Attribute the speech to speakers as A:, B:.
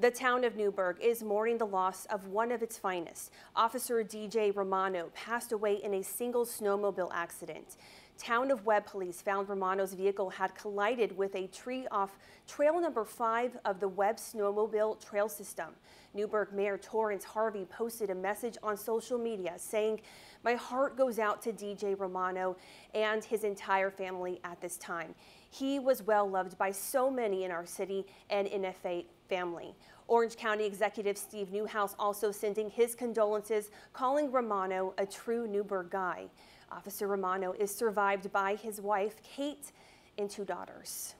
A: The town of Newburgh is mourning the loss of one of its finest. Officer DJ Romano passed away in a single snowmobile accident. Town of Webb police found Romano's vehicle had collided with a tree off trail number five of the Webb snowmobile trail system. Newburgh Mayor Torrance Harvey posted a message on social media saying, My heart goes out to DJ Romano and his entire family at this time. He was well loved by so many in our city and NFA family. Orange County Executive Steve Neuhaus also sending his condolences, calling Romano a true Newburgh guy. Officer Romano is survived by his wife, Kate, and two daughters.